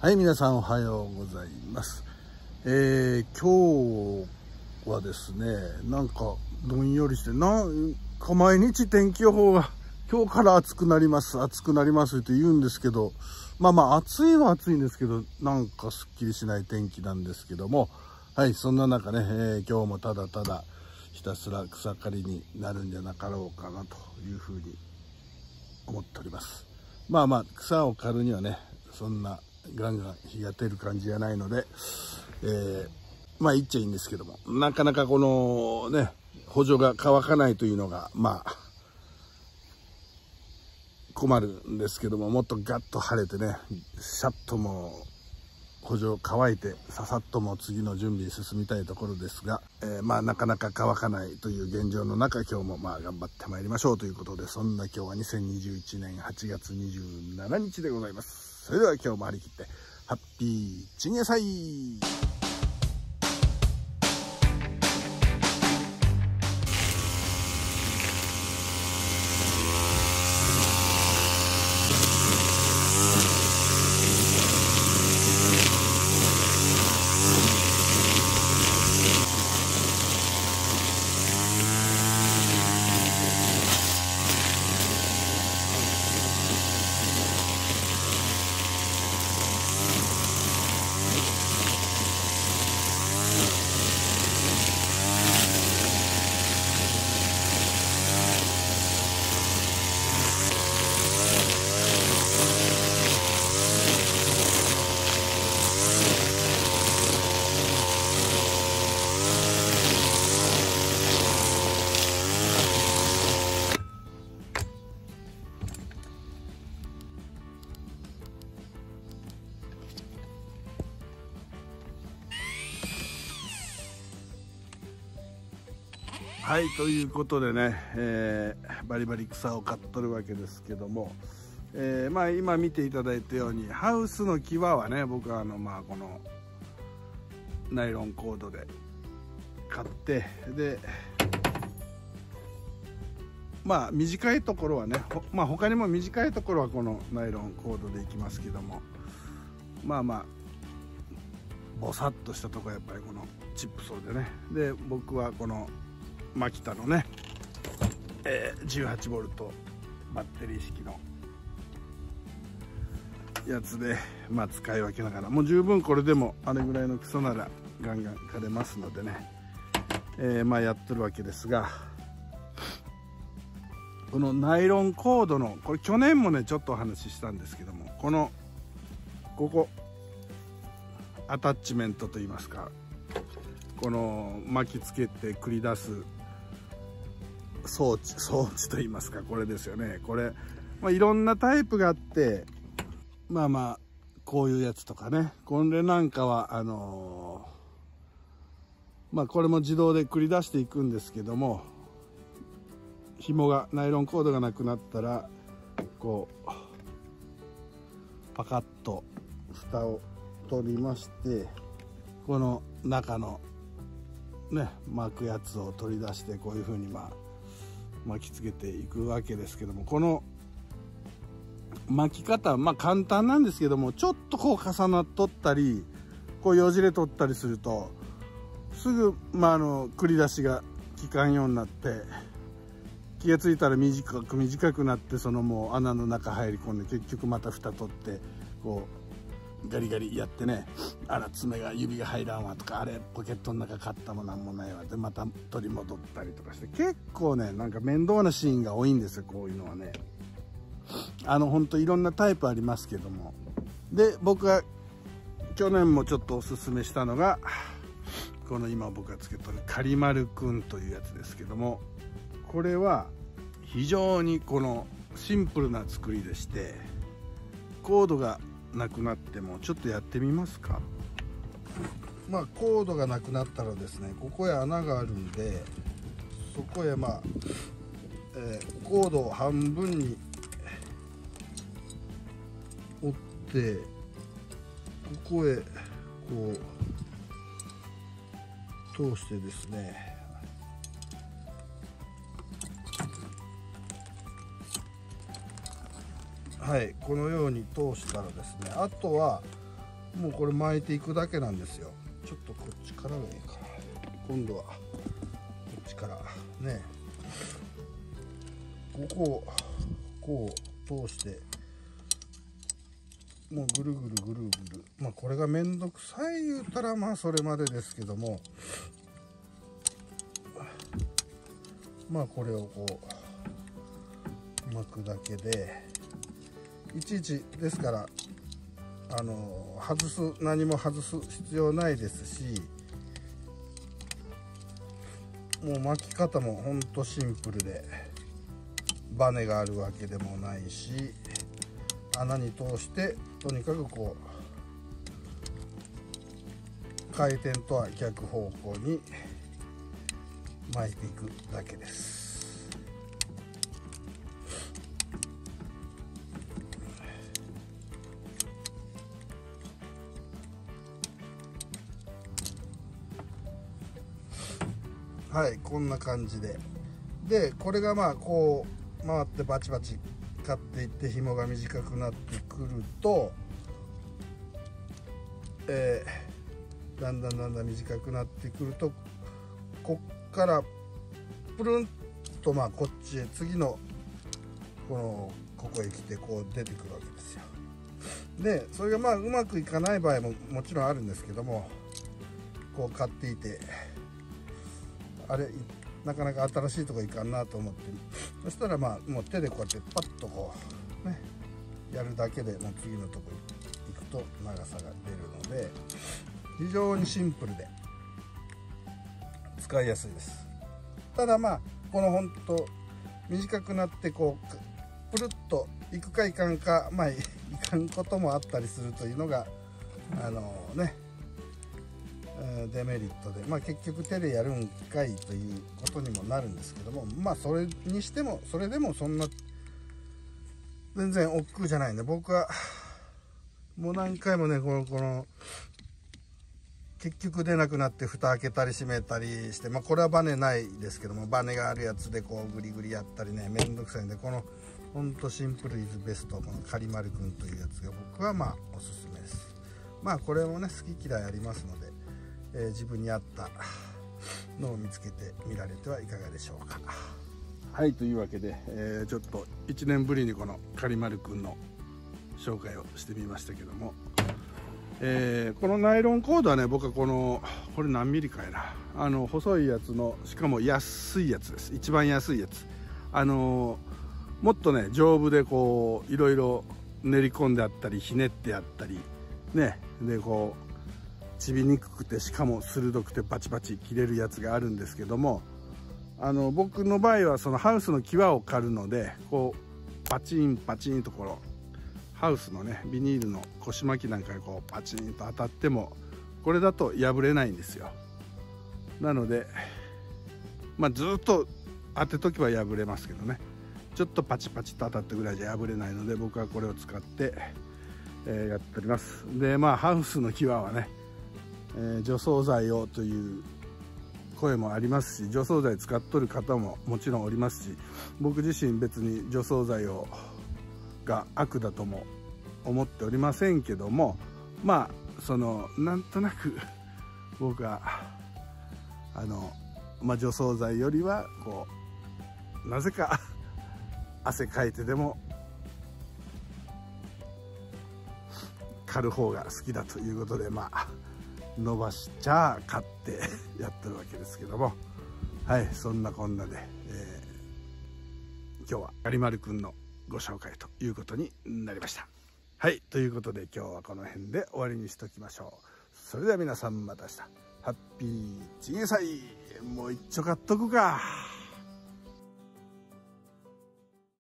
はい、皆さんおはようございます。えー、今日はですね、なんかどんよりして、なんか毎日天気予報が 今日から暑くなります、暑くなりますって言うんですけど、まあまあ暑いは暑いんですけど、なんかすっきりしない天気なんですけども、はい、そんな中ね、えー今日もただただひたすら草刈りになるんじゃなかろうかなというふうに思っております。まあまあ草を刈るにはねそんなガンガン日が出る感じじゃないので、えーまあ言っちゃいいんですけどもなかなかこのね補助が乾かないというのがまあ困るんですけどももっとガッと晴れてねシャッとも補助乾いてささっとも次の準備進みたいところですが、えーまあなかなか乾かないという現状の中今日もまあ頑張ってまいりましょうということでそんな今日は2021年8月27日でございます。それでは今日も張り切ってハッピーチンゲサイ。はいということでね、えーバリバリ草を刈っとるわけですけども、えーまあ今見ていただいたようにハウスの際はね僕はあのまあこのナイロンコードで買ってでまあ短いところはねまあ他にも短いところはこのナイロンコードでいきますけどもまあまあボサッとしたところはやっぱりこのチップソーでね。で僕はこのマキタのね、えー、18ボルトバッテリー式のやつでまあ使い分けながらもう十分これでもあれぐらいの草ならガンガン枯れますのでね、えーまあやってるわけですがこのナイロンコードのこれ去年もねちょっとお話ししたんですけどもこのここアタッチメントといいますかこの巻きつけて繰り出す装置 装置といいますかこれですよね。これ、まあ、いろんなタイプがあってまあまあこういうやつとかね。これなんかはあのーまあこれも自動で繰り出していくんですけども紐がナイロンコードがなくなったらこうパカッと蓋を取りましてこの中のね巻くやつを取り出してこういう風にまあ巻きつけていくわけですけどもこの巻き方まあ簡単なんですけどもちょっとこう重なっとったりこうよじれとったりするとすぐ、まあ、あの繰り出しが効かんようになって気が付いたら短く短くなってそのもう穴の中入り込んで結局また蓋取ってこうガリガリやってねあら爪が指が入らんわとかあれポケットの中買ったもなんもないわでまた取り戻ったりとかして結構ねなんか面倒なシーンが多いんですよこういうのはね。あの本当いろんなタイプありますけども。で僕が去年もちょっとおすすめしたのがこの今僕がつけとるカリマルくんというやつですけども。これは非常にこのシンプルな作りでしてコードがなくなってもちょっとやってみますか。まあコードがなくなったらですねここへ穴があるんでそこへまあ、えーコードを半分に折ってここへこう通してですねはいこのように通したらですねあとはもうこれ巻いていくだけなんですよ。ちょっとこっちからがいいかな。今度はこっちから。ね。ここをこう通してもうぐるぐるぐるぐる。まあこれがめんどくさい言うたらまあそれまでですけども。まあこれをこう巻くだけで。いちいちですからあの外す何も外す必要ないですしもう巻き方もほんとシンプルでバネがあるわけでもないし穴に通してとにかくこう回転とは逆方向に巻いていくだけです。はいこんな感じで。でこれがまあこう回ってバチバチ買っていって紐が短くなってくると、えー、だんだんだんだん短くなってくるとこっからプルンとまあこっちへ次のこのここへ来てこう出てくるわけですよ。でそれがまあうまくいかない場合ももちろんあるんですけどもこう買っていて。あれなかなか新しいとこいかんなと思って。そしたらまあもう手でこうやってパッとこうねやるだけでもう次のとこ行くと長さが出るので非常にシンプルで使いやすいです。ただまあこのほんと短くなってこうプルッといくかいかんかまあいかんこともあったりするというのがあのねデメリットで、まあ、結局手でやるんかいということにもなるんですけどもまあそれにしてもそれでもそんな全然億劫じゃないんで僕はもう何回もねこのこの結局出なくなって蓋開けたり閉めたりしてまあこれはバネないですけどもバネがあるやつでこうグリグリやったりねめんどくさいんでこのほんとシンプルイズベストこのカリマルくんというやつが僕はまあおすすめです。まあこれもね好き嫌いありますのでえー、自分に合ったのを見つけてみられてはいかがでしょうか。はいというわけで、えー、ちょっと1年ぶりにこのカリマルくんの紹介をしてみましたけども、えー、このナイロンコードはね僕はこのこれ何ミリかやな。あの細いやつのしかも安いやつです。一番安いやつ。あのもっとね丈夫でこういろいろ練り込んであったりひねってあったりね。でこうちびにくくてしかも鋭くてバチバチ切れるやつがあるんですけどもあの僕の場合はそのハウスの際を刈るのでこうパチンパチンとこのハウスのねビニールの腰巻きなんかにこうパチンと当たってもこれだと破れないんですよ。なのでまあずっと当てときは破れますけどね。ちょっとパチパチと当たってぐらいじゃ破れないので僕はこれを使って、えー、やっております。でまあハウスの際はねえ、除草剤をという声もありますし除草剤使っとる方ももちろんおりますし僕自身別に除草剤をが悪だとも思っておりませんけどもまあそのなんとなく 僕はあの、まあ、除草剤よりはこうなぜか 汗かいてでも刈る方が好きだということでまあ伸ばしちゃ買って やってるわけですけども。はいそんなこんなで、えー、今日は有丸くんのご紹介ということになりました。はいということで今日はこの辺で終わりにしときましょう。それでは皆さんまた明日。ハッピーチゲ祭もう一丁買っとくか。